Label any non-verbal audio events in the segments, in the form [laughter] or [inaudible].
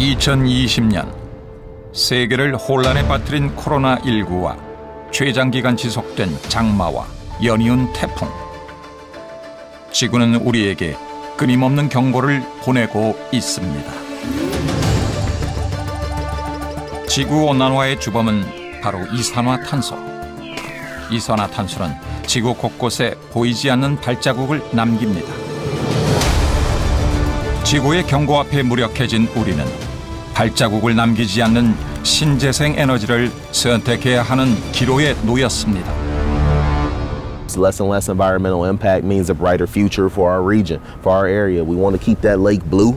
2020년 세계를 혼란에 빠뜨린 코로나19와 최장기간 지속된 장마와 연이은 태풍. 지구는 우리에게 끊임없는 경고를 보내고 있습니다. 지구 온난화의 주범은 바로 이산화탄소. 이산화탄소는 지구 곳곳에 보이지 않는 발자국을 남깁니다. 지구의 경고 앞에 무력해진 우리는 발자국을 남기지 않는 신재생 에너지를 선택해야 하는 기로에 놓였습니다. Less and less environmental impact means a brighter future for our region, for our area. We want to keep that lake blue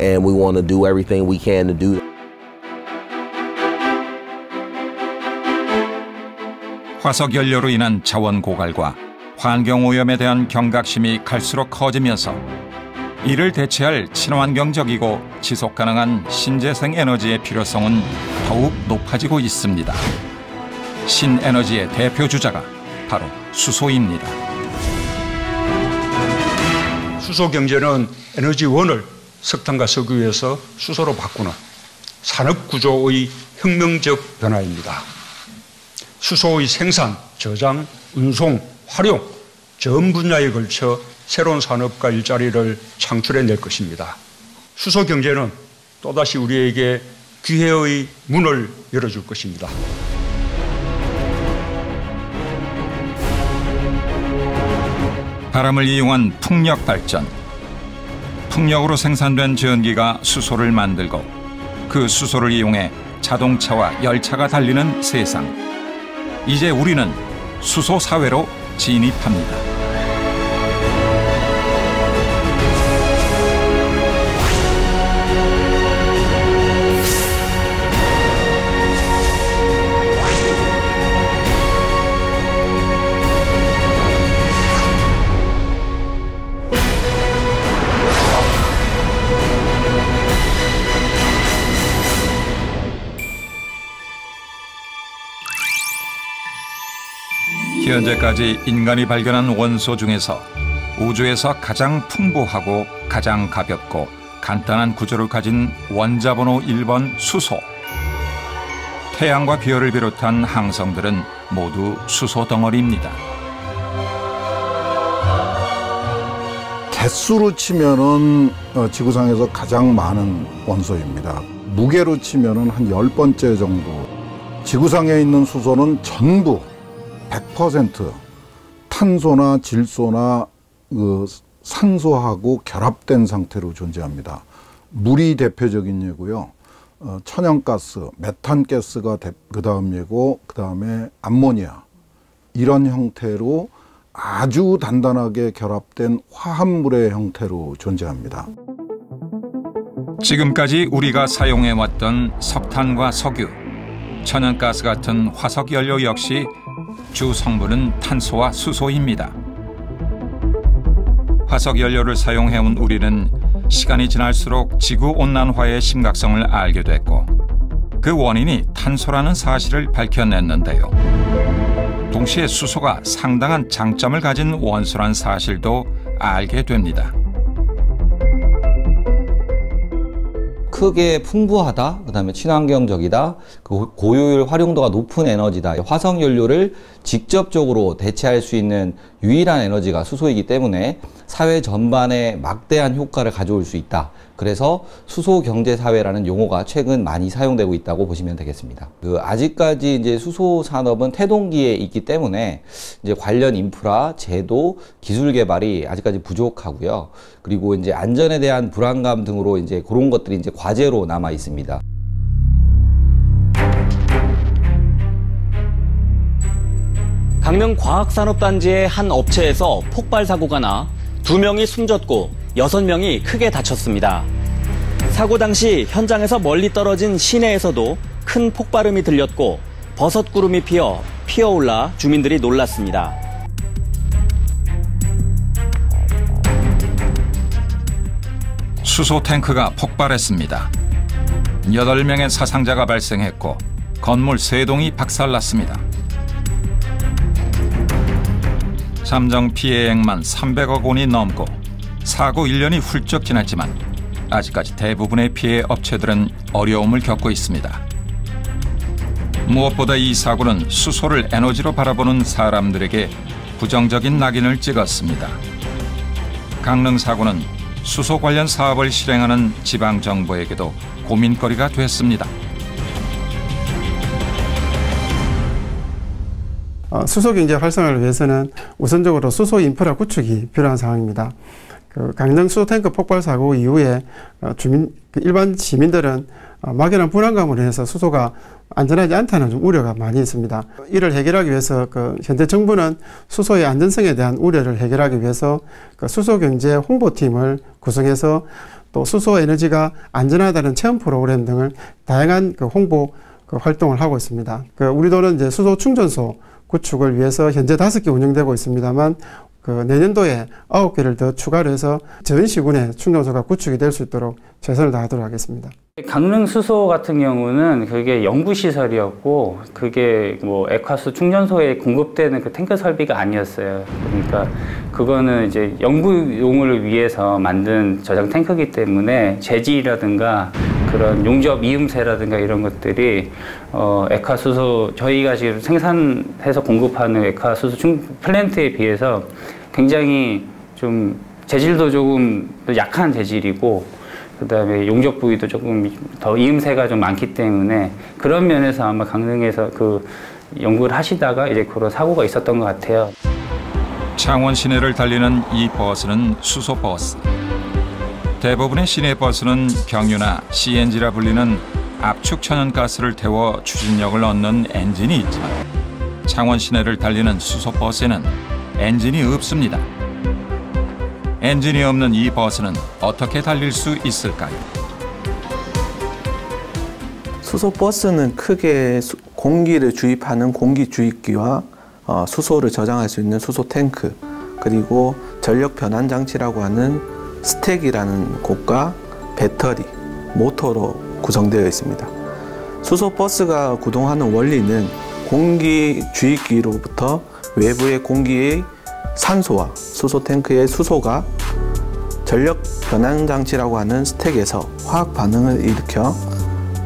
and we want to do everything we can to do that. 화석 연료로 인한 자원 고갈과 환경 오염에 대한 경각심이 갈수록 커지면서 이를 대체할 친환경적이고 지속 가능한 신재생 에너지의 필요성은 더욱 높아지고 있습니다. 신에너지의 대표 주자가 바로 수소입니다. 수소 경제는 에너지원을 석탄과 석유에서 수소로 바꾸는 산업 구조의 혁명적 변화입니다. 수소의 생산, 저장, 운송, 활용 전 분야에 걸쳐 새로운 산업과 일자리를 창출해 낼 것입니다. 수소 경제는 또다시 우리에게 기회의 문을 열어줄 것입니다. 바람을 이용한 풍력 발전. 풍력으로 생산된 전기가 수소를 만들고 그 수소를 이용해 자동차와 열차가 달리는 세상. 이제 우리는 수소 사회로 진입합니다. 현재까지 인간이 발견한 원소 중에서 우주에서 가장 풍부하고 가장 가볍고 간단한 구조를 가진 원자 번호 1번 수소. 태양과 별을 비롯한 항성들은 모두 수소 덩어리입니다. 개수로 치면은 어, 지구상에서 가장 많은 원소입니다. 무게로 치면은 한 열번째 정도. 지구상에 있는 수소는 전부 100% 탄소나 질소나 그 산소하고 결합된 상태로 존재합니다. 물이 대표적인 예고요. 어, 천연가스, 메탄가스가 그 다음 예고, 그 다음에 암모니아. 이런 형태로 아주 단단하게 결합된 화합물의 형태로 존재합니다. 지금까지 우리가 사용해왔던 석탄과 석유, 천연가스 같은 화석 연료 역시 주 성분은 탄소와 수소입니다. 화석 연료를 사용해온 우리는 시간이 지날수록 지구 온난화의 심각성을 알게 됐고 그 원인이 탄소라는 사실을 밝혀냈는데요. 동시에 수소가 상당한 장점을 가진 원소란 사실도 알게 됩니다. 크게 풍부하다, 그 다음에 친환경적이다, 그 고효율 활용도가 높은 에너지다. 화석 연료를 직접적으로 대체할 수 있는 유일한 에너지가 수소이기 때문에 사회 전반에 막대한 효과를 가져올 수 있다. 그래서 수소 경제 사회라는 용어가 최근 많이 사용되고 있다고 보시면 되겠습니다. 그 아직까지 이제 수소 산업은 태동기에 있기 때문에 이제 관련 인프라, 제도, 기술 개발이 아직까지 부족하고요. 그리고 이제 안전에 대한 불안감 등으로 이제 그런 것들이 이제 과제로 남아 있습니다. 강릉 과학산업단지의 한 업체에서 폭발 사고가 나 두 명이 숨졌고 여섯 명이 크게 다쳤습니다. 사고 당시 현장에서 멀리 떨어진 시내에서도 큰 폭발음이 들렸고 버섯 구름이 피어 피어올라 주민들이 놀랐습니다. 수소 탱크가 폭발했습니다. 8명의 사상자가 발생했고 건물 3동이 박살났습니다. 잠정 피해액만 300억 원이 넘고 사고 1년이 훌쩍 지났지만 아직까지 대부분의 피해 업체들은 어려움을 겪고 있습니다. 무엇보다 이 사고는 수소를 에너지로 바라보는 사람들에게 부정적인 낙인을 찍었습니다. 강릉 사고는 수소 관련 사업을 실행하는 지방 정부에게도 고민거리가 됐습니다. 어, 수소 경제 활성화를 위해서는 우선적으로 수소 인프라 구축이 필요한 상황입니다. 그 강릉 수소 탱크 폭발 사고 이후에 어, 주민 그 일반 시민들은 어, 막연한 불안감으로 인해서 수소가 안전하지 않다는 좀 우려가 많이 있습니다. 이를 해결하기 위해서 그 현재 정부는 수소의 안전성에 대한 우려를 해결하기 위해서 그 수소 경제 홍보팀을 구성해서 또 수소 에너지가 안전하다는 체험 프로그램 등을 다양한 그 홍보 그 활동을 하고 있습니다. 그 우리 도는 이제 수소 충전소 구축을 위해서 현재 다섯 개 운영되고 있습니다만 그 내년도에 아홉 개를 더 추가로 해서 전 시군에 충전소가 구축이 될 수 있도록 최선을 다하도록 하겠습니다. 강릉 수소 같은 경우는 그게 연구 시설이었고 그게 뭐 액화수 충전소에 공급되는 그 탱크 설비가 아니었어요. 그러니까 그거는 이제 연구용을 위해서 만든 저장 탱크기 때문에 재질이라든가 그런 용접 이음새라든가 이런 것들이 어 액화수소 저희가 지금 생산해서 공급하는 액화수소 충 플랜트에 비해서 굉장히 좀 재질도 조금 약한 재질이고 그다음에 용접 부위도 조금 더 이음새가 좀 많기 때문에 그런 면에서 아마 강릉에서 그 연구를 하시다가 이제 그런 사고가 있었던 것 같아요. 창원 시내를 달리는 이 버스는 수소 버스. 대부분의 시내 버스는 경유나 CNG라 불리는 압축 천연가스를 태워 추진력을 얻는 엔진이 있지만 창원 시내를 달리는 수소 버스에는 엔진이 없습니다. 엔진이 없는 이 버스는 어떻게 달릴 수 있을까요? 수소 버스는 크게 수, 공기를 주입하는 공기 주입기와 어, 수소를 저장할 수 있는 수소 탱크 그리고 전력 변환 장치라고 하는 스택이라는 곳과 배터리, 모터로 구성되어 있습니다. 수소 버스가 구동하는 원리는 공기 주입기로부터 외부의 공기의 산소와 수소 탱크의 수소가 전력 변환 장치라고 하는 스택에서 화학 반응을 일으켜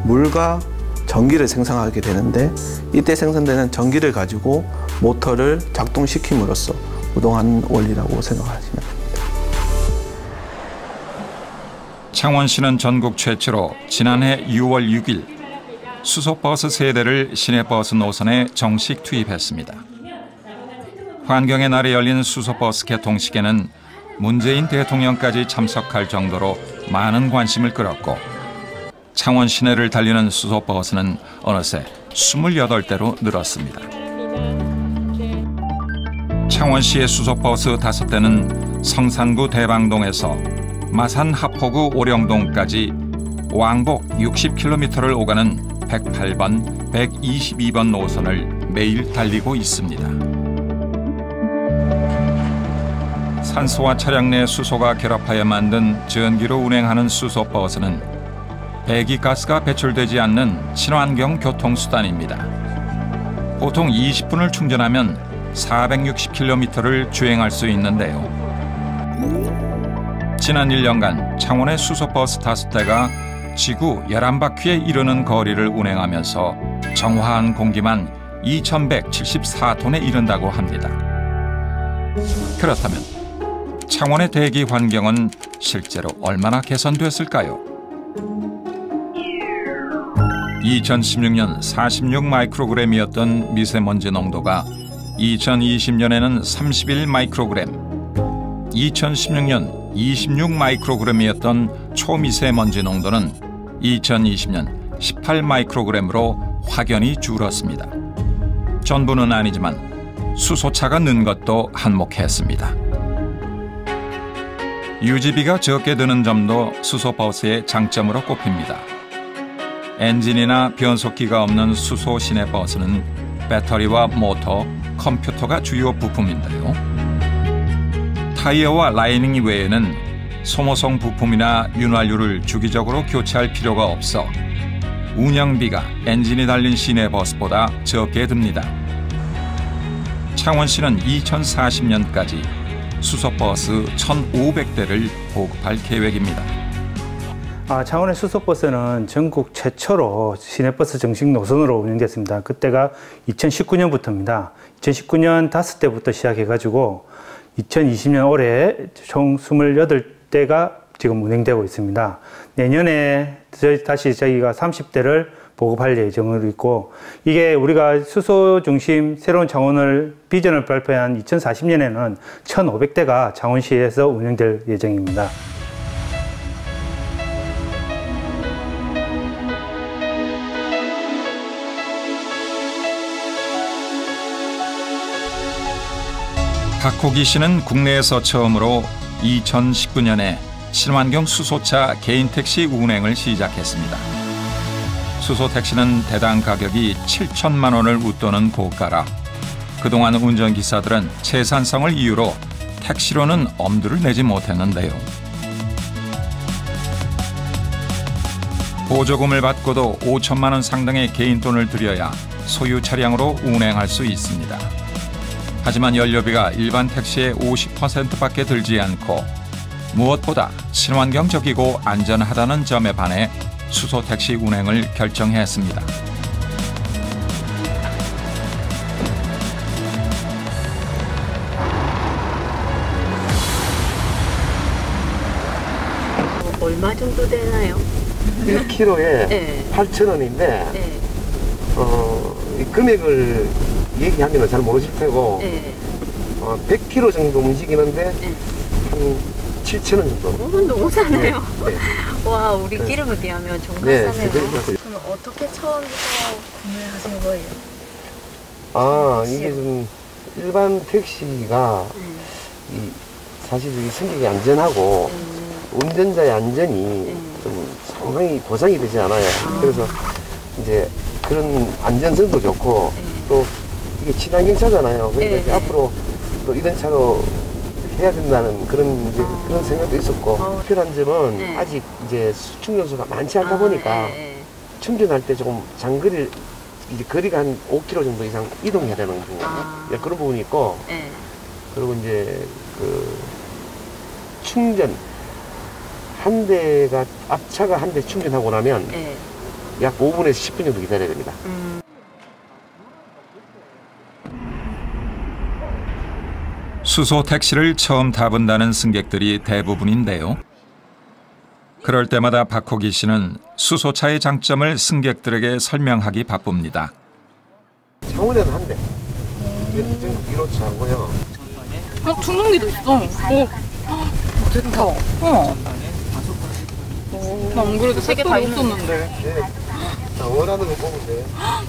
물과 전기를 생성하게 되는데 이때 생성되는 전기를 가지고 모터를 작동시킴으로써 구동하는 원리라고 생각하시면 됩니다. 창원시는 전국 최초로 지난해 6월 6일 수소버스 세대를 시내버스 노선에 정식 투입했습니다. 환경의 날에 열린 수소버스 개통식에는 문재인 대통령까지 참석할 정도로 많은 관심을 끌었고 창원 시내를 달리는 수소버스는 어느새 28대로 늘었습니다. 창원시의 수소버스 5대는 성산구 대방동에서 마산 하포구 오령동까지 왕복 60km를 오가는 108번, 122번 노선을 매일 달리고 있습니다. 산소와 차량 내 수소가 결합하여 만든 전기로 운행하는 수소버스는 배기가스가 배출되지 않는 친환경 교통수단입니다. 보통 20분을 충전하면 460km를 주행할 수 있는데요. 지난 1년간 창원의 수소버스 다섯 대가 지구 11바퀴에 이르는 거리를 운행하면서 정화한 공기만 2174톤에 이른다고 합니다. 그렇다면 창원의 대기 환경은 실제로 얼마나 개선됐을까요? 2016년 46 마이크로그램이었던 미세먼지 농도가 2020년에는 31 마이크로그램, 2016년 26 마이크로그램이었던 초미세먼지 농도는 2020년 18 마이크로그램으로 확연히 줄었습니다. 전부는 아니지만 수소차가 는 것도 한몫했습니다. 유지비가 적게 드는 점도 수소버스의 장점으로 꼽힙니다. 엔진이나 변속기가 없는 수소 시내 버스는 배터리와 모터, 컴퓨터가 주요 부품인데요. 타이어와 라이닝 외에는 소모성 부품이나 윤활유를 주기적으로 교체할 필요가 없어 운영비가 엔진이 달린 시내 버스보다 적게 듭니다. 창원시는 2040년까지 수소버스 1,500대를 보급할 계획입니다. 아, 창원의 수소버스는 전국 최초로 시내버스 정식 노선으로 운영됐습니다. 그때가 2019년부터입니다. 2019년 다섯 때부터 시작해가지고 2020년 올해 총 28대가 지금 운행되고 있습니다. 내년에 다시 저희가 30대를 보급할 예정으로 있고 이게 우리가 수소 중심 새로운 창원을 비전을 발표한 2040년에는 1,500대가 창원시에서 운영될 예정입니다. 박호기 씨는 국내에서 처음으로 2019년에 친환경 수소차 개인 택시 운행을 시작했습니다. 수소 택시는 대당 가격이 7천만 원을 웃도는 고가라 그동안 운전기사들은 채산성을 이유로 택시로는 엄두를 내지 못했는데요. 보조금을 받고도 5천만 원 상당의 개인 돈을 들여야 소유 차량으로 운행할 수 있습니다. 하지만 연료비가 일반 택시의 50%밖에 들지 않고 무엇보다 친환경적이고 안전하다는 점에 반해 수소 택시 운행을 결정했습니다. 얼마 정도 되나요? 1kg에 네. 8,000원인데 네. 어, 이 금액을 얘기하면 잘 모르실 테고 네. 어, 100kg 정도 움직이는데 네. 한 7,000원 정도. 어, 너무 싸네요. 네. [laughs] 와, 우리 기름에 비하면 정말 네, 싸네요. 네. 그럼 어떻게 처음부터 구매하신 거예요? 아, 이게 좀 일반 택시가 음. 이 사실 이 승객이 안전하고 음. 운전자의 안전이 음. 좀 상당히 보장이 되지 않아요. 그래서 이제 그런 안전성도 좋고 음. 또 이게 친환경 차잖아요. 그러니까 네, 네. 앞으로 또 이런 차로 해야 된다는 그런 이제 그런 생각도 있었고 어. 특별한 점은 네. 아직 이제 수- 충전소가 많지 않다 아, 보니까 예, 예. 충전할 때 조금 장거리를 이제 거리가 한 5km 정도 이상 이동해야 되는 부분 아. 예, 그런 부분이 있고 예. 그리고 이제 그 충전 한 대가 앞차가 한 대 충전하고 나면 예. 약 5분에서 10분 정도 기다려야 됩니다. 음. 수소 택시를 처음 타본다는 승객들이 대부분인데요. 그럴 때마다 박호기 씨는 수소차의 장점을 승객들에게 설명하기 바쁩니다. 창원에는 한 대. 이게 전국 1호차 하고요. 어, 충전기도 있어. 어. 좋다. 어. 나안 그래도 세개 다 있는데. 없었는데. 네. 자, 원하는 거 뽑으면 돼요.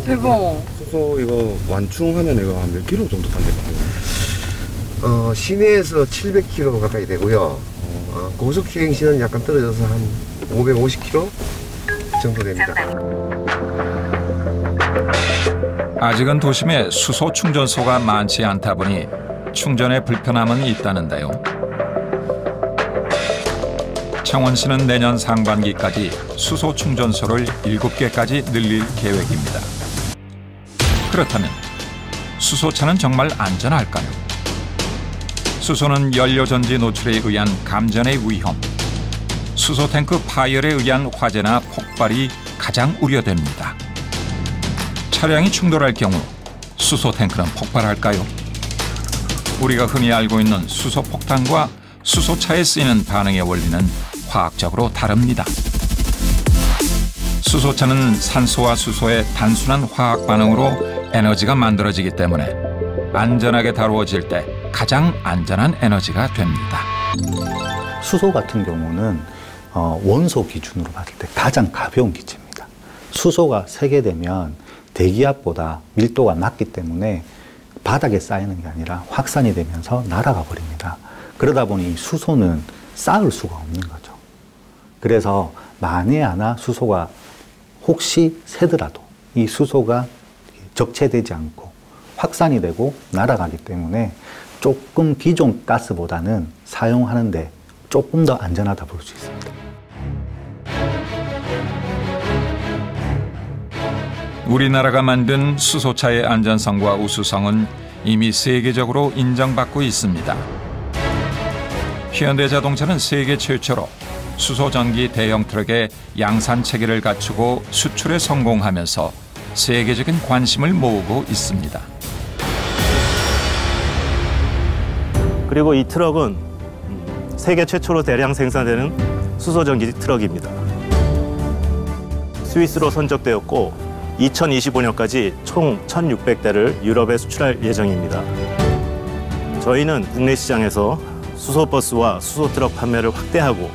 대박. 수소 이거 완충하면 이거 한 몇 킬로 정도 탄대요? 어, 시내에서 700km 가까이 되고요. 어, 고속 주행 시는 약간 떨어져서 한 550km 정도 됩니다. 아직은 도심에 수소 충전소가 많지 않다 보니 충전에 불편함은 있다는데요. 창원시는 내년 상반기까지 수소 충전소를 7개까지 늘릴 계획입니다. 그렇다면 수소차는 정말 안전할까요? 수소는 연료 전지 노출에 의한 감전의 위험, 수소 탱크 파열에 의한 화재나 폭발이 가장 우려됩니다. 차량이 충돌할 경우 수소 탱크는 폭발할까요? 우리가 흔히 알고 있는 수소 폭탄과 수소차에 쓰이는 반응의 원리는 화학적으로 다릅니다. 수소차는 산소와 수소의 단순한 화학 반응으로 에너지가 만들어지기 때문에 안전하게 다루어질 때 가장 안전한 에너지가 됩니다. 수소 같은 경우는 어, 원소 기준으로 봤을 때 가장 가벼운 기체입니다. 수소가 세게 되면 대기압보다 밀도가 낮기 때문에 바닥에 쌓이는 게 아니라 확산이 되면서 날아가 버립니다. 그러다 보니 수소는 쌓을 수가 없는 거죠. 그래서 만에 하나 수소가 혹시 새더라도 이 수소가 적체되지 않고 확산이 되고 날아가기 때문에 조금 기존 가스보다는 사용하는데 조금 더 안전하다 볼 수 있습니다. 우리나라가 만든 수소차의 안전성과 우수성은 이미 세계적으로 인정받고 있습니다. 현대자동차는 세계 최초로 수소전기 대형 트럭의 양산 체계를 갖추고 수출에 성공하면서 세계적인 관심을 모으고 있습니다. 그리고 이 트럭은 음, 세계 최초로 대량 생산되는 수소전기 트럭입니다. 스위스로 선적되었고 2025년까지 총 1,600대를 유럽에 수출할 예정입니다. 저희는 국내 시장에서 수소버스와 수소트럭 판매를 확대하고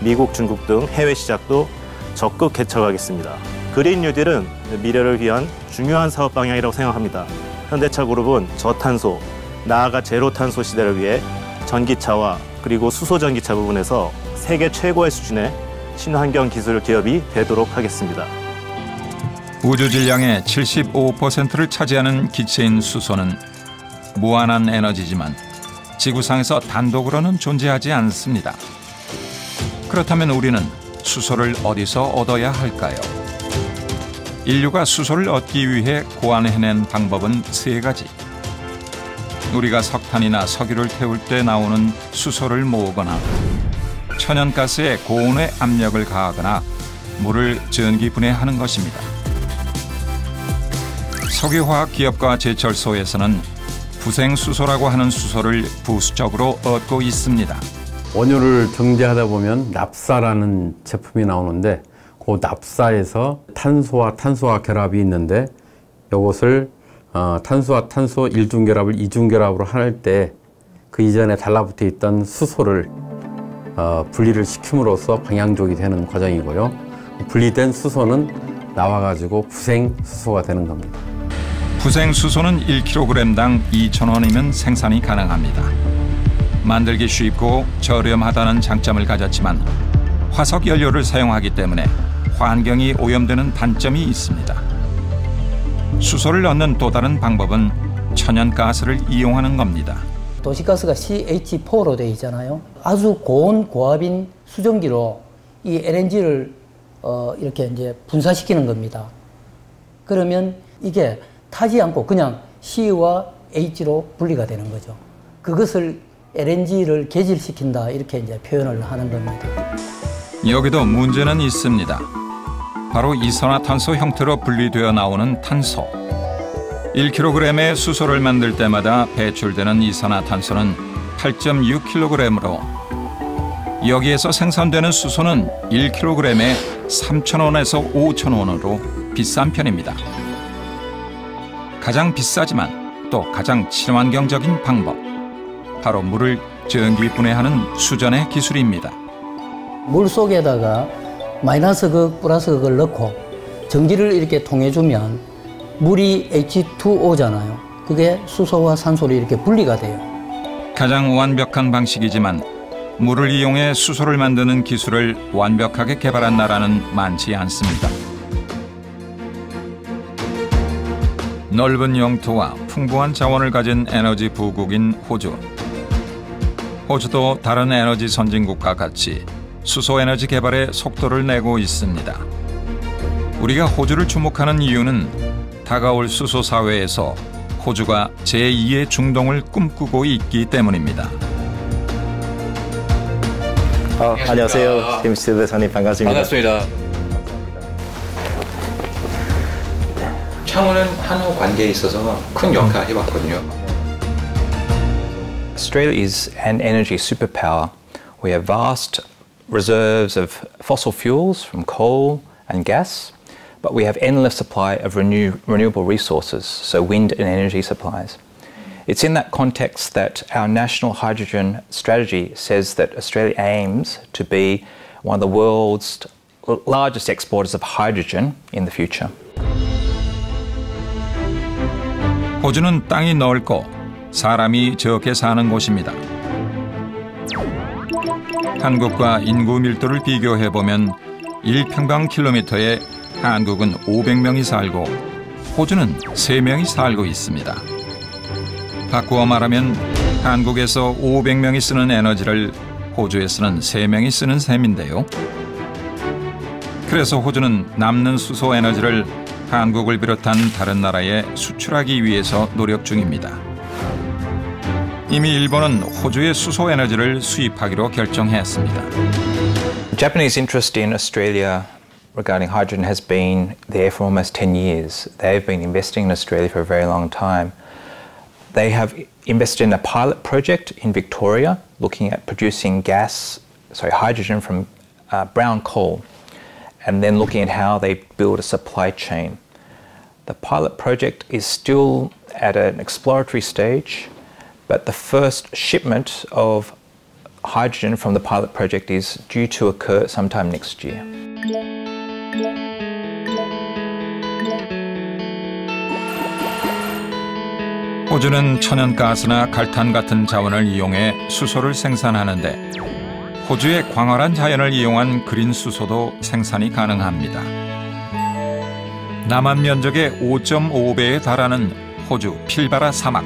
미국, 중국 등 해외 시장도 적극 개척하겠습니다. 그린 뉴딜은 미래를 위한 중요한 사업 방향이라고 생각합니다. 현대차 그룹은 저탄소, 나아가 제로 탄소 시대를 위해 전기차와 그리고 수소 전기차 부분에서 세계 최고의 수준의 친환경 기술 기업이 되도록 하겠습니다. 우주 질량의 75%를 차지하는 기체인 수소는 무한한 에너지지만 지구상에서 단독으로는 존재하지 않습니다. 그렇다면 우리는 수소를 어디서 얻어야 할까요? 인류가 수소를 얻기 위해 고안해낸 방법은 세 가지. 우리가 석탄이나 석유를 태울 때 나오는 수소를 모으거나 천연가스에 고온의 압력을 가하거나 물을 전기 분해하는 것입니다. 석유화학 기업과 제철소에서는 부생수소라고 하는 수소를 부수적으로 얻고 있습니다. 원료를 정제하다 보면 납사라는 제품이 나오는데 그 납사에서 탄소와 탄소와 결합이 있는데 이것을 어, 탄소와 탄소 일중결합을 이중결합으로 할 때 그 이전에 달라붙어 있던 수소를 어, 분리를 시킴으로써 방향족이 되는 과정이고요. 분리된 수소는 나와가지고 부생수소가 되는 겁니다. 부생수소는 1kg당 2,000원이면 생산이 가능합니다. 만들기 쉽고 저렴하다는 장점을 가졌지만 화석 연료를 사용하기 때문에 환경이 오염되는 단점이 있습니다. 수소를 얻는 또 다른 방법은 천연가스를 이용하는 겁니다. 도시가스가 CH4로 되어 있잖아요. 아주 고온 고압인 수증기로 이 LNG를 어, 이렇게 이제 분사시키는 겁니다. 그러면 이게 타지 않고 그냥 C와 H로 분리가 되는 거죠. 그것을 LNG를 개질시킨다 이렇게 이제 표현을 하는 겁니다. 여기도 문제는 있습니다. 바로 이산화탄소 형태로 분리되어 나오는 탄소. 1kg의 수소를 만들 때마다 배출되는 이산화탄소는 8.6kg으로 여기에서 생산되는 수소는 1kg에 3,000원에서 5,000원으로 비싼 편입니다. 가장 비싸지만 또 가장 친환경적인 방법. 바로 물을 전기 분해하는 수전의 기술입니다. 물 속에다가 마이너스 극, 플러스 극을 넣고 전기를 이렇게 통해주면 물이 H2O잖아요. 그게 수소와 산소로 이렇게 분리가 돼요. 가장 완벽한 방식이지만 물을 이용해 수소를 만드는 기술을 완벽하게 개발한 나라는 많지 않습니다. 넓은 영토와 풍부한 자원을 가진 에너지 부국인 호주. 호주도 다른 에너지 선진국과 같이 수소 에너지 개발에 속도를 내고 있습니다. 우리가 호주를 주목하는 이유는 다가올 수소 사회에서 호주가 제2의 중동을 꿈꾸고 있기 때문입니다. 어, 안녕하세요. 김스 대사님 반갑습니다. 반갑습니다. 창원은 한우 관계에 있어서 큰 역할을 해봤거든요. Australia is an energy superpower. We have vast reserves of fossil fuels from coal and gas, but we have endless supply of renew, renewable resources, so wind and energy supplies. It's in that context that our national hydrogen strategy says that Australia aims to be one of the world's largest exporters of hydrogen in the future. 호주는 땅이 넓고 사람이 적게 사는 곳입니다. 한국과 인구 밀도를 비교해 보면 1평방킬로미터에 한국은 500명이 살고 호주는 3명이 살고 있습니다. 바꾸어 말하면 한국에서 500명이 쓰는 에너지를 호주에서는 3명이 쓰는 셈인데요. 그래서 호주는 남는 수소 에너지를 한국을 비롯한 다른 나라에 수출하기 위해서 노력 중입니다. 이미 일본은 호주의 수소 에너지를 수입하기로 결정했습니다. Japanese interest in Australia regarding hydrogen has been there for almost 10 years. They've been investing in Australia for a very long time. They have invested in a pilot project in Victoria looking at producing gas, sorry, hydrogen from uh, brown coal, and then looking at how they build a supply chain. The pilot project is still at an exploratory stage, But the first shipment of hydrogen from the pilot project is due to occur sometime next year. 호주는 천연가스나 갈탄 같은 자원을 이용해 수소를 생산하는데 호주의 광활한 자연을 이용한 그린 수소도 생산이 가능합니다. 남한 면적의 5.5배에 달하는 호주 필바라 사막.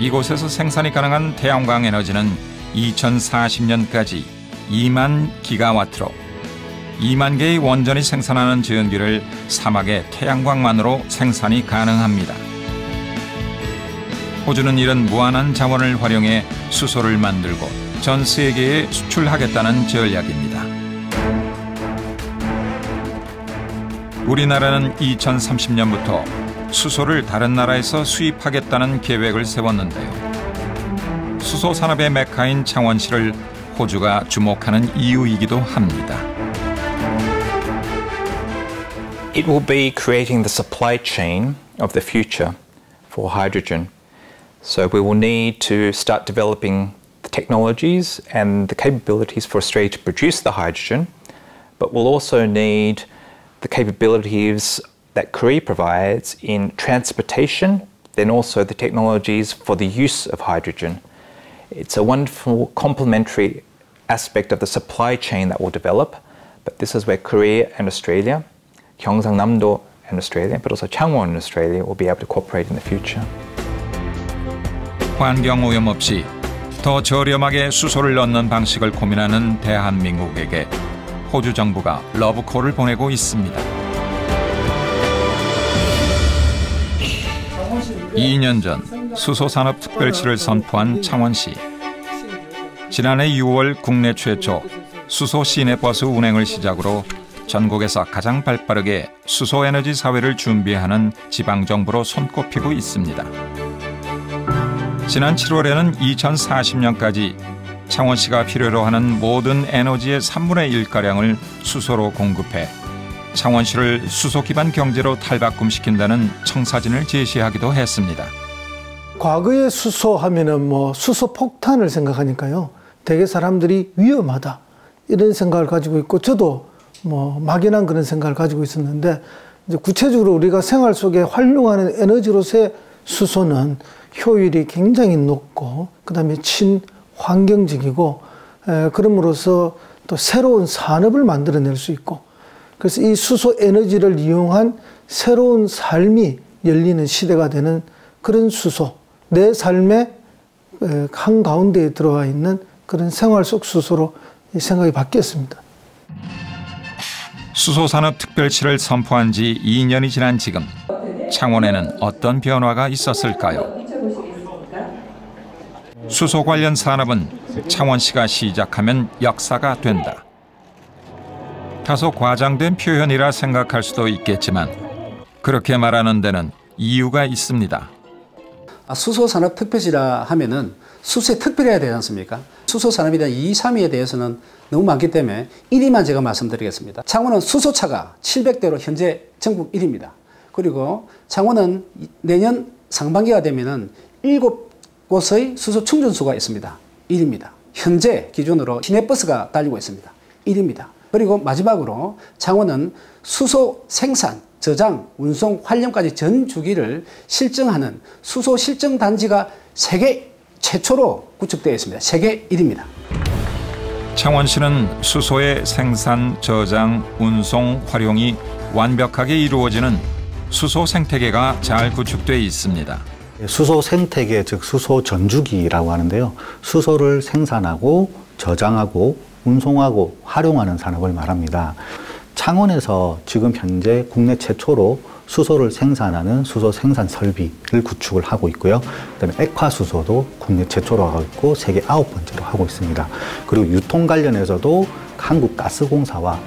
이곳에서 생산이 가능한 태양광 에너지는 2040년까지 2만 기가와트로 2만 개의 원전이 생산하는 전기를 사막의 태양광만으로 생산이 가능합니다. 호주는 이런 무한한 자원을 활용해 수소를 만들고 전 세계에 수출하겠다는 전략입니다. 우리나라는 2030년부터 수소를 다른 나라에서 수입하겠다는 계획을 세웠는데요. 수소 산업의 메카인 창원시를 호주가 주목하는 이유이기도 합니다. It will be creating the supply chain of the future for hydrogen. So we will need to start developing the technologies and the capabilities for Australia to produce the hydrogen, but we'll also need the capabilities that Korea provides in transportation, then also the technologies for the use of hydrogen. It's a wonderful complementary aspect of the supply chain that will develop, but this is where Korea and Australia, Gyeongsangnam-do and Australia, but also Changwon and Australia will be able to cooperate in the future. 환경 오염 없이 더 저렴하게 수소를 넣는 방식을 고민하는 대한민국에게 호주 정부가 러브콜을 보내고 있습니다. 2년 전 수소산업특별시를 선포한 창원시. 지난해 6월 국내 최초 수소 시내버스 운행을 시작으로 전국에서 가장 발빠르게 수소에너지 사회를 준비하는 지방정부로 손꼽히고 있습니다. 지난 7월에는 2040년까지 창원시가 필요로 하는 모든 에너지의 3분의 1가량을 수소로 공급해 창원시를 수소 기반 경제로 탈바꿈시킨다는 청사진을 제시하기도 했습니다. 과거에 수소 하면은 뭐 수소 폭탄을 생각하니까요. 되게 사람들이 위험하다 이런 생각을 가지고 있고 저도 뭐 막연한 그런 생각을 가지고 있었는데 이제 구체적으로 우리가 생활 속에 활용하는 에너지로서의 수소는 효율이 굉장히 높고 그다음에 친환경적이고 에, 그럼으로써 또 새로운 산업을 만들어낼 수 있고 그래서 이 수소 에너지를 이용한 새로운 삶이 열리는 시대가 되는 그런 수소 내 삶의 한 가운데에 들어와 있는 그런 생활 속 수소로 생각이 바뀌었습니다. 수소산업 특별시를 선포한 지 2년이 지난 지금 창원에는 어떤 변화가 있었을까요? 수소 관련 산업은 창원시가 시작하면 역사가 된다. 다소 과장된 표현이라 생각할 수도 있겠지만 그렇게 말하는 데는 이유가 있습니다. 아, 수소산업 특별시라 하면은 수소에 특별해야 되지 않습니까? 수소산업에 대한 2, 3위에 대해서는 너무 많기 때문에 1위만 제가 말씀드리겠습니다. 창원은 수소차가 700대로 현재 전국 1위입니다. 그리고 창원은 내년 상반기가 되면은 7곳의 수소 충전소가 있습니다. 1위입니다. 현재 기준으로 시내버스가 달리고 있습니다. 1위입니다. 그리고 마지막으로 창원은 수소 생산, 저장, 운송, 활용까지 전 주기를 실증하는 수소 실증 단지가 세계 최초로 구축되어 있습니다. 세계 1위입니다. 창원시는 수소의 생산, 저장, 운송, 활용이 완벽하게 이루어지는 수소 생태계가 잘 구축되어 있습니다. 수소 생태계, 즉 수소 전주기라고 하는데요. 수소를 생산하고 저장하고 운송하고 활용하는 산업을 말합니다. 창원에서 지금 현재 국내 최초로 수소를 생산하는 수소 생산 설비를 구축을 하고 있고요. 그다음에 액화 수소도 국내 최초로 하고 있고 세계 아홉 번째로 하고 있습니다. 그리고 유통 관련해서도 한국가스공사와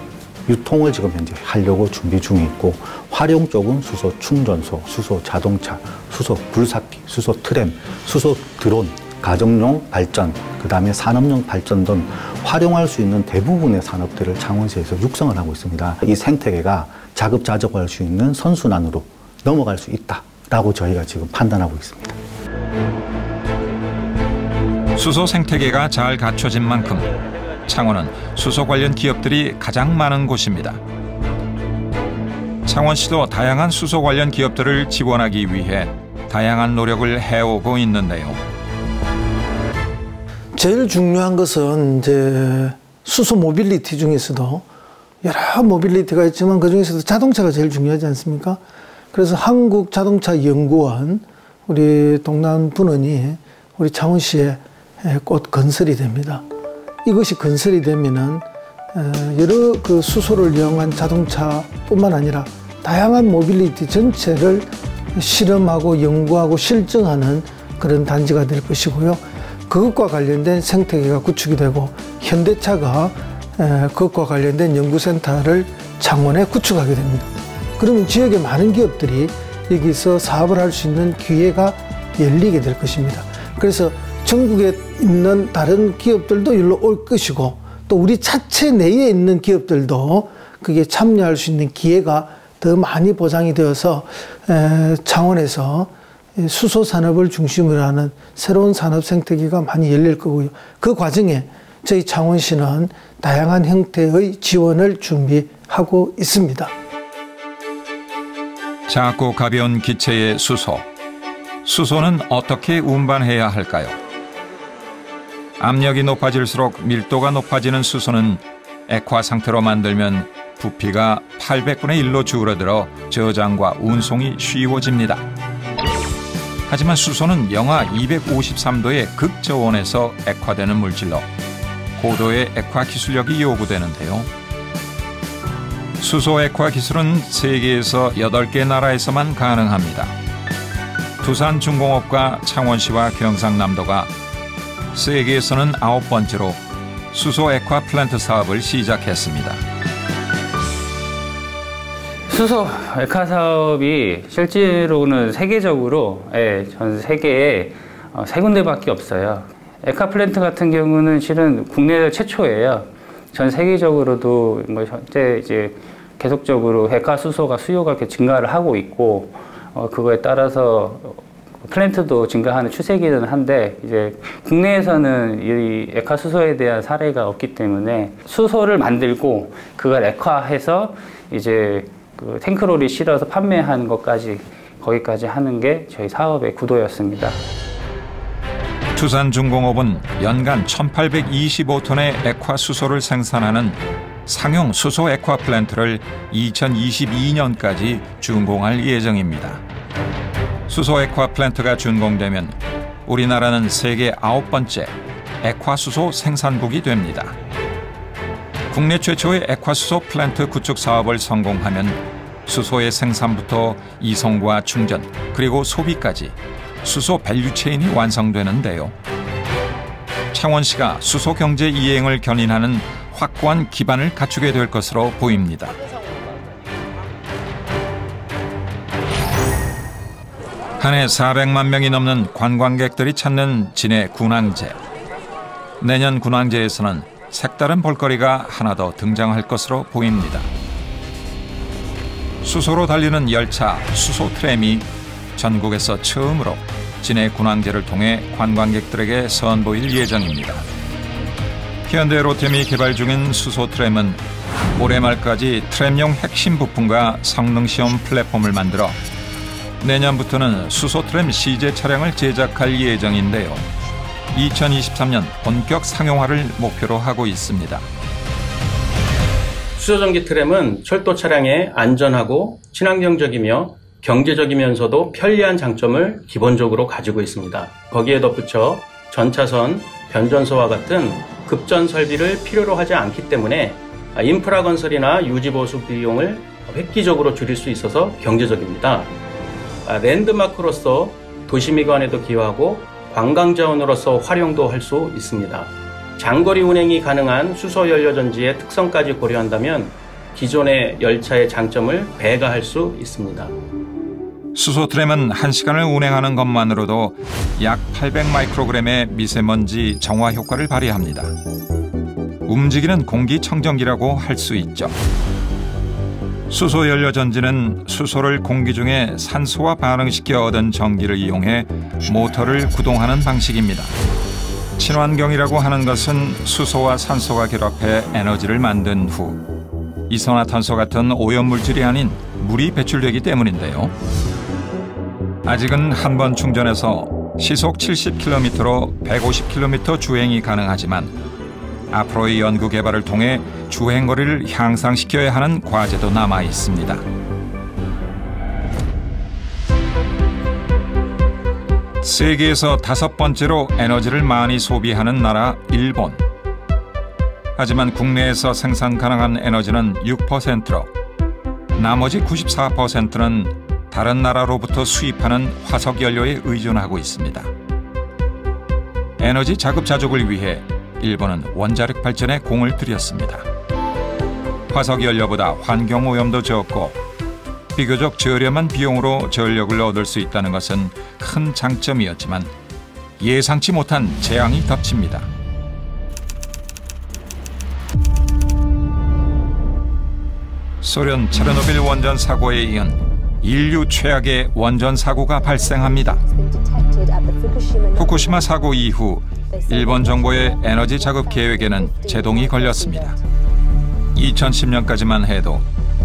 유통을 지금 현재 하려고 준비 중에 있고 활용 쪽은 수소 충전소, 수소 자동차, 수소 불삭기, 수소 트램, 수소 드론, 가정용 발전, 그 다음에 산업용 발전 등 활용할 수 있는 대부분의 산업들을 창원시에서 육성을 하고 있습니다. 이 생태계가 자급자족할 수 있는 선순환으로 넘어갈 수 있다라고 저희가 지금 판단하고 있습니다. 수소 생태계가 잘 갖춰진 만큼 창원은 수소 관련 기업들이 가장 많은 곳입니다. 창원시도 다양한 수소 관련 기업들을 지원하기 위해 다양한 노력을 해오고 있는데요. 제일 중요한 것은 이제 수소 모빌리티 중에서도 여러 mobility가 있지만 그 중에서도 자동차가 제일 중요하지 않습니까? 그래서 한국 자동차 연구원 우리 동남 분원이 우리 창원시에 곧 건설이 됩니다. 이것이 건설이 되면은 여러 그 수소를 이용한 자동차뿐만 아니라 다양한 모빌리티 전체를 실험하고 연구하고 실증하는 그런 단지가 될 것이고요. 그것과 관련된 생태계가 구축이 되고 현대차가 그것과 관련된 연구센터를 창원에 구축하게 됩니다. 그러면 지역의 많은 기업들이 여기서 사업을 할 수 있는 기회가 열리게 될 것입니다. 그래서 전국에 있는 다른 기업들도 일로 올 것이고 또 우리 자체 내에 있는 기업들도 그게 참여할 수 있는 기회가 더 많이 보장이 되어서 창원에서 수소 산업을 중심으로 하는 새로운 산업 생태계가 많이 열릴 거고요. 그 과정에 저희 창원시는 다양한 형태의 지원을 준비하고 있습니다. 작고 가벼운 기체의 수소. 수소는 어떻게 운반해야 할까요? 압력이 높아질수록 밀도가 높아지는 수소는 액화 상태로 만들면 부피가 800분의 1로 줄어들어 저장과 운송이 쉬워집니다. 하지만 수소는 영하 253도의 극저온에서 액화되는 물질로 고도의 액화 기술력이 요구되는데요. 수소 액화 기술은 세계에서 8개 나라에서만 가능합니다. 두산 중공업과 창원시와 경상남도가 세계에서는 아홉 번째로 수소 액화 플랜트 사업을 시작했습니다. 수소 액화 사업이 실제로는 세계적으로 예, 전 세계에 어, 세 군데밖에 없어요. 액화 플랜트 같은 경우는 실은 국내 최초예요. 전 세계적으로도 뭐 현재 이제 계속적으로 액화 수소가 수요가 증가를 하고 있고 어, 그거에 따라서 플랜트도 증가하는 추세기는 한데 이제 국내에서는 이 액화 수소에 대한 사례가 없기 때문에 수소를 만들고 그걸 액화해서 이제 그 탱크롤이 실어서 판매하는 것까지 거기까지 하는 게 저희 사업의 구도였습니다. 두산중공업은 연간 1,825톤의 액화 수소를 생산하는 상용 수소 액화 플랜트를 2022년까지 준공할 예정입니다. 수소 액화 플랜트가 준공되면 우리나라는 세계 아홉 번째 액화 수소 생산국이 됩니다. 국내 최초의 액화 수소 플랜트 구축 사업을 성공하면 수소의 생산부터 이송과 충전 그리고 소비까지 수소 value chain이 완성되는데요. 창원시가 수소 경제 이행을 견인하는 확고한 기반을 갖추게 될 것으로 보입니다. 한 해 400만 명이 넘는 관광객들이 찾는 진해 군항제. 내년 군항제에서는 색다른 볼거리가 하나 더 등장할 것으로 보입니다. 수소로 달리는 열차 수소 트램이 전국에서 처음으로 진해 군항제를 통해 관광객들에게 선보일 예정입니다. 현대 로템이 개발 중인 수소 트램은 올해 말까지 트램용 핵심 부품과 성능 시험 플랫폼을 만들어 내년부터는 수소 트램 CJ 차량을 제작할 예정인데요. 2023년 본격 상용화를 목표로 하고 있습니다. 수소전기 트램은 철도 차량에 안전하고 친환경적이며 경제적이면서도 편리한 장점을 기본적으로 가지고 있습니다. 거기에 덧붙여 전차선, 변전소와 같은 급전 설비를 필요로 하지 않기 때문에 아, 인프라 건설이나 유지 보수 비용을 획기적으로 줄일 수 있어서 경제적입니다. 아, 랜드마크로서 도시미관에도 기여하고 관광 자원으로서 활용도 할 수 있습니다. 장거리 운행이 가능한 수소 연료 전지의 특성까지 고려한다면 기존의 열차의 장점을 배가할 수 있습니다. 수소 트램은 1시간을 운행하는 것만으로도 약 800 마이크로그램의 미세먼지 정화 효과를 발휘합니다. 움직이는 공기청정기라고 할 수 있죠. 수소 연료 전지는 수소를 공기 중에 산소와 반응시켜 얻은 전기를 이용해 모터를 구동하는 방식입니다. 친환경이라고 하는 것은 수소와 산소가 결합해 에너지를 만든 후 이산화탄소 같은 오염물질이 아닌 물이 배출되기 때문인데요. 아직은 한 번 충전해서 시속 70km로 150km 주행이 가능하지만 앞으로의 연구 개발을 통해 주행 거리를 향상시켜야 하는 과제도 남아 있습니다. 세계에서 다섯 번째로 에너지를 많이 소비하는 나라 일본. 하지만 국내에서 생산 가능한 에너지는 6%로 나머지 94%는 다른 나라로부터 수입하는 화석 연료에 의존하고 있습니다. 에너지 자급자족을 위해 일본은 원자력 발전에 공을 들였습니다. 화석 연료보다 환경 오염도 적고 비교적 저렴한 비용으로 전력을 얻을 수 있다는 것은 큰 장점이었지만 예상치 못한 재앙이 덮칩니다. 소련 체르노빌 원전 사고에 이은 인류 최악의 원전 사고가 발생합니다. 후쿠시마 사고 이후 일본 정부의 에너지 자급 계획에는 제동이 걸렸습니다. 2010년까지만 해도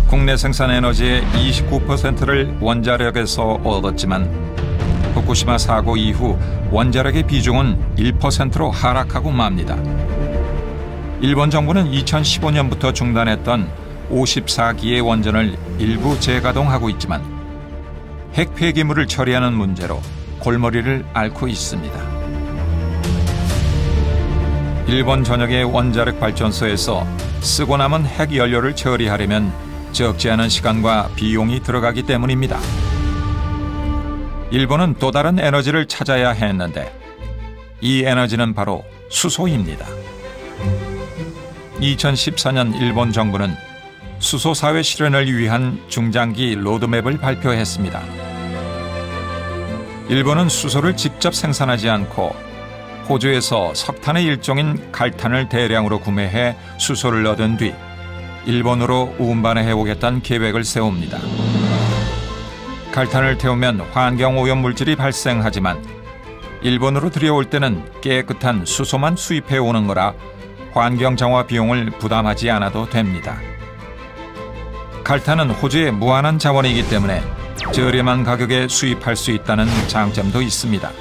국내 생산 에너지의 29%를 원자력에서 얻었지만 후쿠시마 사고 이후 원자력의 비중은 1%로 하락하고 맙니다. 일본 정부는 2015년부터 중단했던 54기의 원전을 일부 재가동하고 있지만 핵 폐기물을 처리하는 문제로 골머리를 앓고 있습니다. 일본 전역의 원자력 발전소에서 쓰고 남은 핵 연료를 처리하려면 적지 않은 시간과 비용이 들어가기 때문입니다. 일본은 또 다른 에너지를 찾아야 했는데 이 에너지는 바로 수소입니다. 2014년 일본 정부는 수소 사회 실현을 위한 중장기 로드맵을 발표했습니다. 일본은 수소를 직접 생산하지 않고 호주에서 석탄의 일종인 갈탄을 대량으로 구매해 수소를 얻은 뒤 일본으로 운반해 오겠다는 계획을 세웁니다. 갈탄을 태우면 환경 오염 물질이 발생하지만 일본으로 들여올 때는 깨끗한 수소만 수입해 오는 거라 환경 정화 비용을 부담하지 않아도 됩니다. 갈탄은 호주의 무한한 자원이기 때문에 저렴한 가격에 수입할 수 있다는 장점도 있습니다.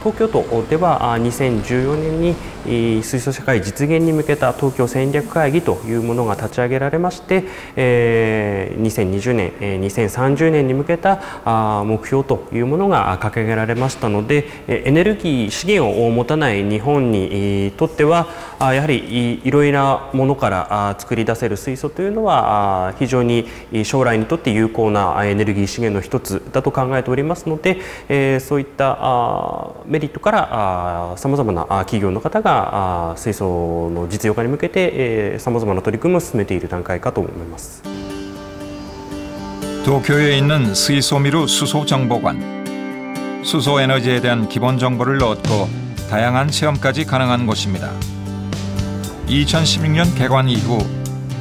東京都では2014年に 水素社会実現に向けた東京戦略会議というものが立ち上げられまして、え2020年、2030年に向けた目標というものが掲げられましたのでエネルギー資源を持たない日本にとってはやはりいろいろなものから作り出せる水素というのは非常に将来にとって有効なエネルギー資源の一つだと考えておりますのでそういったメリットからさまざまな企業の方が水素の実用化に向けてさまざまな取り組みを進めている段階かと思います。 도쿄에 있는 스이소미루 수소정보관. 수소 에너지에 대한 기본 정보를 얻고 다양한 체험까지 가능한 곳입니다. 2016년 개관 이후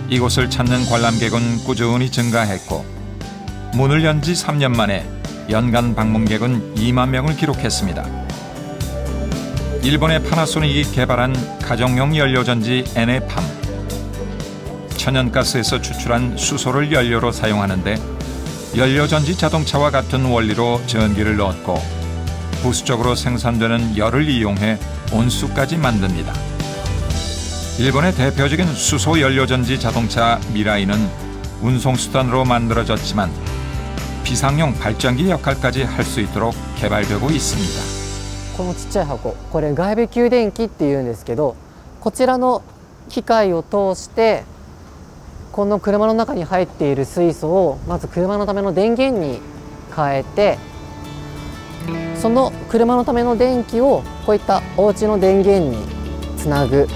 이곳을 찾는 관람객은 꾸준히 증가했고 문을 연 지 3년 만에 연간 방문객은 2만 명을 기록했습니다. 일본의 파나소닉이 개발한 가정용 연료전지 에네팜. 천연가스에서 추출한 수소를 연료로 사용하는데 연료전지 자동차와 같은 원리로 전기를 얻고 부수적으로 생산되는 열을 이용해 온수까지 만듭니다. 일본의 대표적인 수소 연료전지 자동차 미라이는 운송수단으로 만들어졌지만 비상용 발전기 역할까지 할 수 있도록 개발되고 있습니다. このちっちゃい箱。これ外部給電器っていうんですけどこちらの機械を通してこの車の中に入っている水素をまず車のための電源に変えてその車のための電気をこういったお家の電源につなぐ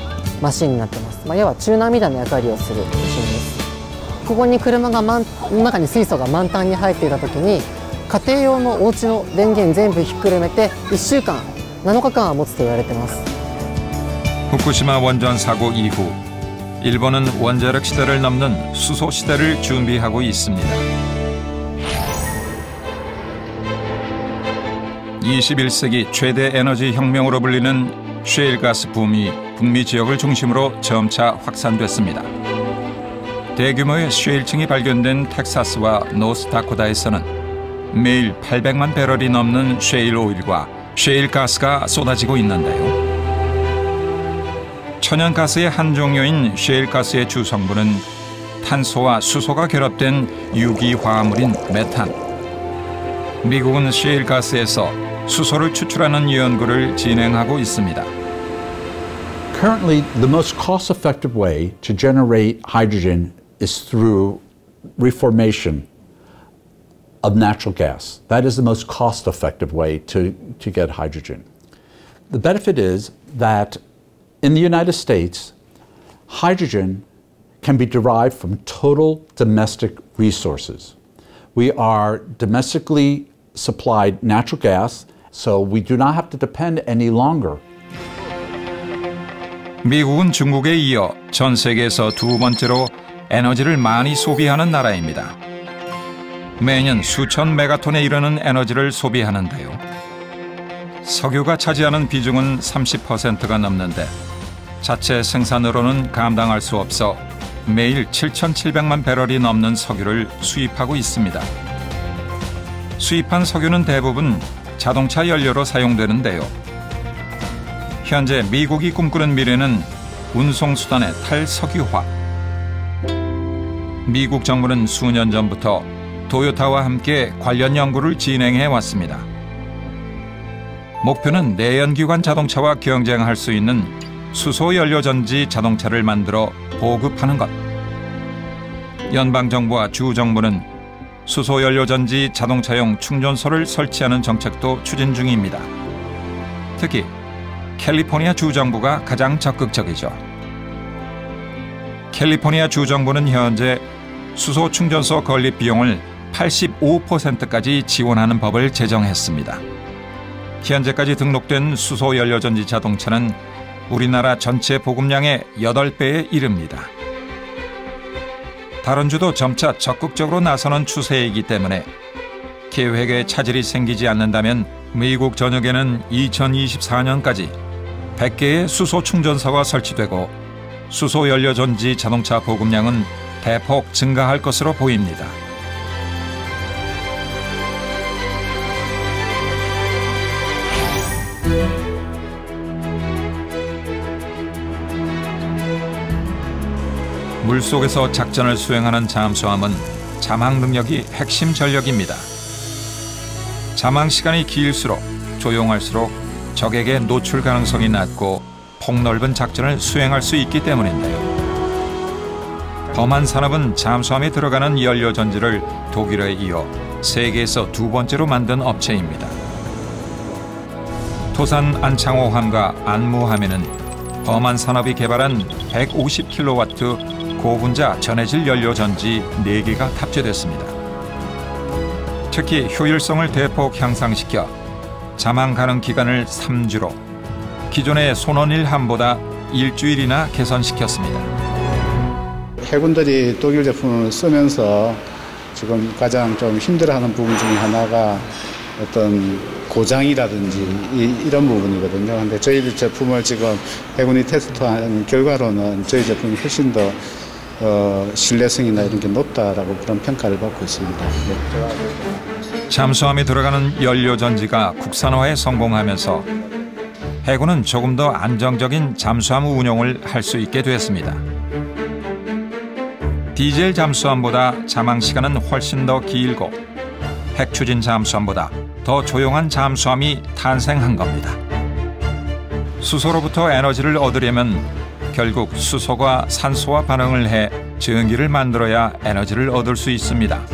マシンになってます、まあ、要はチューナーみたいな役割をするマシンです。ここに車が満の中に水素が満タンに入っていた時に 家庭用のお家の電源全部ひっくるめて1週間7日間は持つと言われてます 후쿠시마 원전 사고 이후 일본은 원자력 시대를 넘는 수소 시대를 준비하고 있습니다. 21세기 최대 에너지 혁명으로 불리는 쉐일가스 붐이 북미 지역을 중심으로 점차 확산됐습니다. 대규모의 쉐일층이 발견된 텍사스와 노스다코다에서는 매일 800만 배럴이 넘는 쉐일 오일과 쉐일 가스가 쏟아지고 있는데요. 천연가스의 한 종류인 쉐일 가스의 주 성분은 탄소와 수소가 결합된 유기화합물인 메탄. 미국은 쉐일 가스에서 수소를 추출하는 연구를 진행하고 있습니다. Currently, the most cost-effective way to generate hydrogen is through reformation of natural gas. That is the most cost-effective way to, to get hydrogen. The benefit is that in the United States, hydrogen can be derived from total domestic resources. We are domestically supplied natural gas, so we do not have to depend any longer 미국은 중국에 이어 전 세계에서 두 번째로 에너지를 많이 소비하는 나라입니다. 매년 수천 메가톤에 이르는 에너지를 소비하는데요. 석유가 차지하는 비중은 30%가 넘는데 자체 생산으로는 감당할 수 없어 매일 7,700만 배럴이 넘는 석유를 수입하고 있습니다. 수입한 석유는 대부분 자동차 연료로 사용되는데요. 현재 미국이 꿈꾸는 미래는 운송수단의 탈석유화. 미국 정부는 수년 전부터 도요타와 함께 관련 연구를 진행해 왔습니다. 목표는 내연기관 자동차와 경쟁할 수 있는 수소연료전지 자동차를 만들어 보급하는 것. 연방정부와 주정부는 수소연료전지 자동차용 충전소를 설치하는 정책도 추진 중입니다. 특히 캘리포니아 주정부가 가장 적극적이죠. 캘리포니아 주정부는 현재 수소 충전소 건립 비용을 85%까지 지원하는 법을 제정했습니다. 현재까지 등록된 수소 연료전지 자동차는 우리나라 전체 보급량의 8배에 이릅니다. 다른 주도 점차 적극적으로 나서는 추세이기 때문에 계획에 차질이 생기지 않는다면 미국 전역에는 2024년까지 100개의 수소 충전소가 설치되고 수소 연료 전지 자동차 보급량은 대폭 증가할 것으로 보입니다. 물속에서 작전을 수행하는 잠수함은 자망 능력이 핵심 전력입니다. 자망 시간이 길수록 조용할수록 적에게 노출 가능성이 낮고 폭넓은 작전을 수행할 수 있기 때문인데요. 범한 산업은 잠수함에 들어가는 연료 전지를 독일에 이어 세계에서 두 번째로 만든 업체입니다. 토산 안창호함과 안무함에는 범한 산업이 개발한 150kW 고분자 전해질 연료 전지 4개가 탑재됐습니다. 특히 효율성을 대폭 향상시켜 자망 가능 기간을 3주로 기존의 손원일 함보다 일주일이나 개선시켰습니다. 해군들이 독일 제품을 쓰면서 지금 가장 좀 힘들어하는 부분 중에 하나가 어떤 고장이라든지 이, 런 부분이거든요. 근데 저희 제품을 지금 해군이 테스트한 결과로는 저희 제품이 훨씬 더 어, 신뢰성이나 이런 게 높다라고 그런 평가를 받고 있습니다. 네. 잠수함에 들어가는 연료 전지가 국산화에 성공하면서 해군은 조금 더 안정적인 잠수함 운용을 할 수 있게 됐습니다. 디젤 잠수함보다 자망 시간은 훨씬 더 길고 핵 추진 잠수함보다 더 조용한 잠수함이 탄생한 겁니다. 수소로부터 에너지를 얻으려면 결국 수소가 산소와 반응을 해 전기를 만들어야 에너지를 얻을 수 있습니다.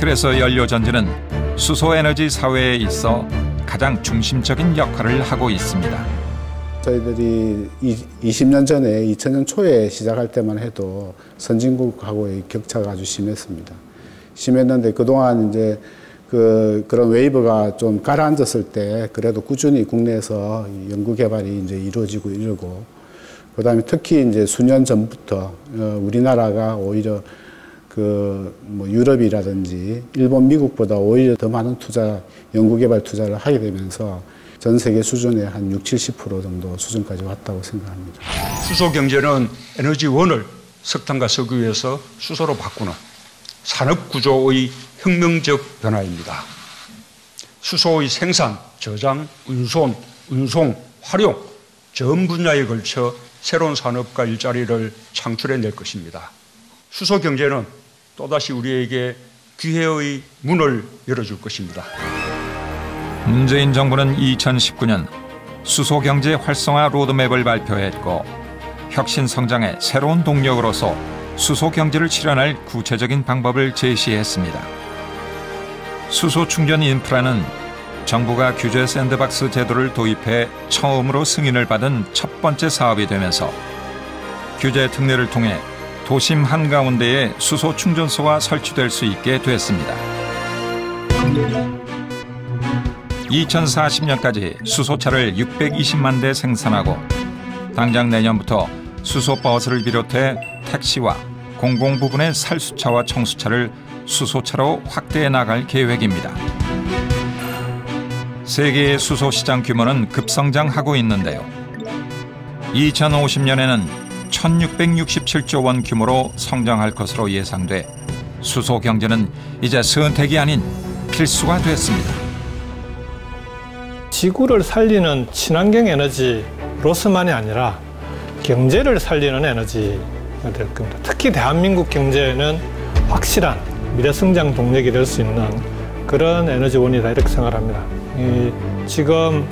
그래서 연료 전지는 수소 에너지 사회에 있어 가장 중심적인 역할을 하고 있습니다. 저희들이 20년 전에 2000년 초에 시작할 때만 해도 선진국하고의 격차가 아주 심했습니다. 심했는데 그동안 이제 그 그런 웨이브가 좀 가라앉았을 때 그래도 꾸준히 국내에서 연구 개발이 이제 이루어지고 이러고 그 다음에 특히 이제 수년 전부터 어, 우리나라가 오히려 그 뭐 유럽이라든지 일본, 미국보다 오히려 더 많은 투자, 연구개발 투자를 하게 되면서 전 세계 수준의 한 60, 70% 정도 수준까지 왔다고 생각합니다. 수소 경제는 에너지원을 석탄과 석유에서 수소로 바꾸는 산업 구조의 혁명적 변화입니다. 수소의 생산, 저장, 운송, 운송, 활용 전 분야에 걸쳐 새로운 산업과 일자리를 창출해 낼 것입니다. 수소 경제는 또다시 우리에게 기회의 문을 열어줄 것입니다. 문재인 정부는 2019년 수소 경제 활성화 로드맵을 발표했고 혁신 성장의 새로운 동력으로서 수소 경제를 실현할 구체적인 방법을 제시했습니다. 수소 충전 인프라는 정부가 규제 샌드박스 제도를 도입해 처음으로 승인을 받은 첫 번째 사업이 되면서 규제 특례를 통해 도심 한가운데에 수소 충전소가 설치될 수 있게 됐습니다. 2040년까지 수소차를 620만 대 생산하고 당장 내년부터 수소버스를 비롯해 택시와 공공 부분의 살수차와 청수차를 수소차로 확대해 나갈 계획입니다. 세계의 수소 시장 규모는 급성장하고 있는데요. 2050년에는 1667조 원 규모로 성장할 것으로 예상돼 수소 경제는 이제 선택이 아닌 필수가 됐습니다. 지구를 살리는 친환경 에너지로서만이 아니라 경제를 살리는 에너지가 될 겁니다. 특히 대한민국 경제는 확실한 미래 성장 동력이 될 수 있는 그런 에너지원이다 이렇게 생각합니다. 지금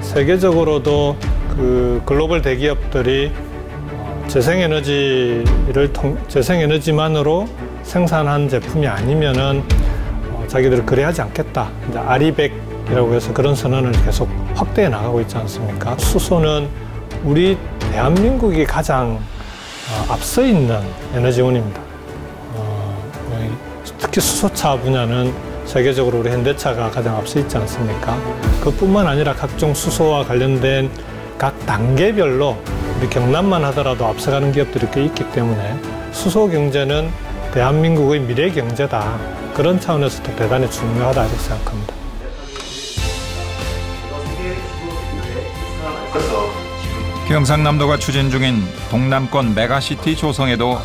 세계적으로도 그 글로벌 대기업들이 재생에너지를 통, 재생에너지만으로 생산한 제품이 아니면은 어, 자기들 그래하지 않겠다. 이제 아리백이라고 해서 그런 선언을 계속 확대해 나가고 있지 않습니까? 수소는 우리 대한민국이 가장 어, 앞서 있는 에너지원입니다. 어, 특히 수소차 분야는 세계적으로 우리 현대차가 가장 앞서 있지 않습니까? 그뿐만 아니라 각종 수소와 관련된 각 단계별로 우리 경남만 하더라도 앞서가는 기업들이 꽤 있기 때문에 수소 경제는 대한민국의 미래 경제다. 그런 차원에서도 대단히 중요하다 이렇게 생각합니다. 경상남도가 추진 중인 동남권 메가시티 조성에도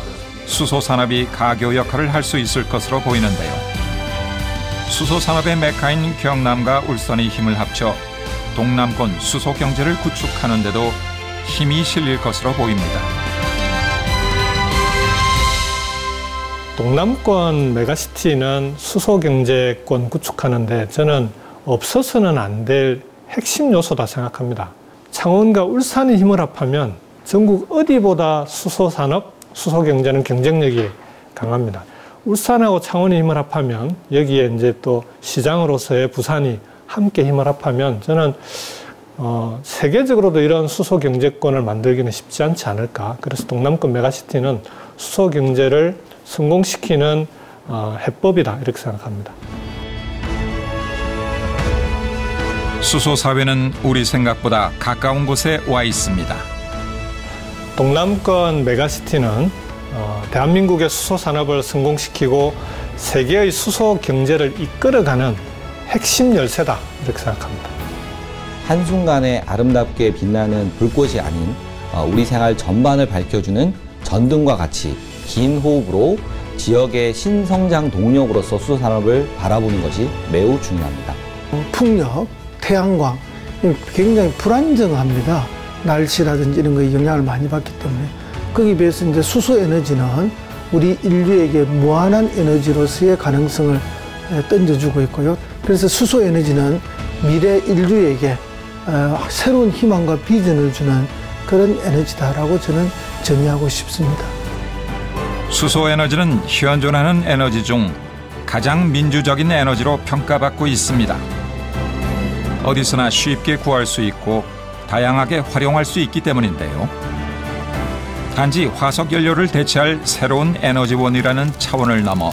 수소 산업이 가교 역할을 할 수 있을 것으로 보이는데요. 수소 산업의 메카인 경남과 울산이 힘을 합쳐 동남권 수소 경제를 구축하는 데도 힘이 실릴 것으로 보입니다. 동남권 메가시티는 수소 경제권 구축하는데 저는 없어서는 안 될 핵심 요소다 생각합니다. 창원과 울산이 힘을 합하면 전국 어디보다 수소 산업, 수소 경제는 경쟁력이 강합니다. 울산하고 창원이 힘을 합하면 여기에 이제 또 시장으로서의 부산이 함께 힘을 합하면 저는 어, 세계적으로도 이런 수소 경제권을 만들기는 쉽지 않지 않을까. 그래서 동남권 메가시티는 수소 경제를 성공시키는 어, 해법이다 이렇게 생각합니다. 수소 사회는 우리 생각보다 가까운 곳에 와 있습니다. 동남권 메가시티는 어, 대한민국의 수소 산업을 성공시키고 세계의 수소 경제를 이끌어가는 핵심 열쇠다 이렇게 생각합니다. 한순간에 아름답게 빛나는 불꽃이 아닌 어, 우리 생활 전반을 밝혀주는 전등과 같이 긴 호흡으로 지역의 신성장 동력으로서 수산업을 바라보는 것이 매우 중요합니다. 풍력, 태양광 굉장히 불안정합니다. 날씨라든지 이런 거에 영향을 많이 받기 때문에 거기에 비해서 이제 수소 에너지는 우리 인류에게 무한한 에너지로서의 가능성을 던져주고 있고요. 그래서 수소 에너지는 미래 인류에게 어, 새로운 희망과 비전을 주는 그런 에너지다라고 저는 정의하고 싶습니다. 수소 에너지는 현존하는 에너지 중 가장 민주적인 에너지로 평가받고 있습니다. 어디서나 쉽게 구할 수 있고 다양하게 활용할 수 있기 때문인데요. 단지 화석 연료를 대체할 새로운 에너지원이라는 차원을 넘어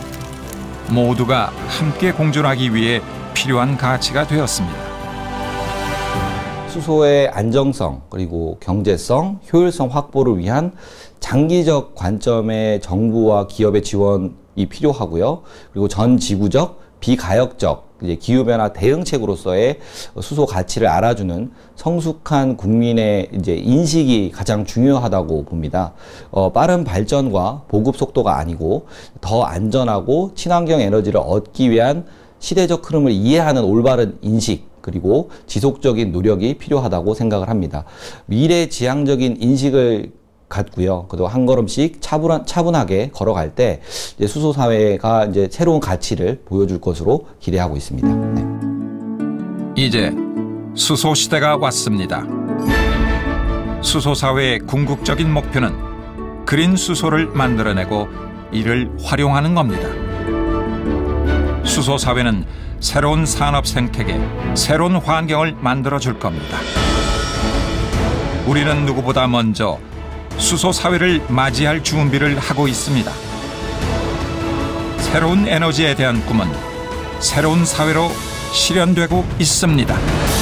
모두가 함께 공존하기 위해 필요한 가치가 되었습니다. 수소의 안정성 그리고 경제성, 효율성 확보를 위한 장기적 관점의 정부와 기업의 지원이 필요하고요. 그리고 전 지구적 비가역적 이제 기후변화 대응책으로서의 수소 가치를 알아주는 성숙한 국민의 이제 인식이 가장 중요하다고 봅니다. 어, 빠른 발전과 보급 속도가 아니고 더 안전하고 친환경 에너지를 얻기 위한 시대적 흐름을 이해하는 올바른 인식 그리고 지속적인 노력이 필요하다고 생각을 합니다. 미래 지향적인 인식을 갖고요. 그리고 한 걸음씩 차분한, 차분하게 걸어갈 때 이제 수소 사회가 이제 새로운 가치를 보여줄 것으로 기대하고 있습니다. 네. 이제 수소 시대가 왔습니다. 수소 사회의 궁극적인 목표는 그린 수소를 만들어내고 이를 활용하는 겁니다. 수소 사회는 새로운 산업 생태계, 새로운 환경을 만들어 줄 겁니다. 우리는 누구보다 먼저 수소 사회를 맞이할 준비를 하고 있습니다. 새로운 에너지에 대한 꿈은 새로운 사회로 실현되고 있습니다.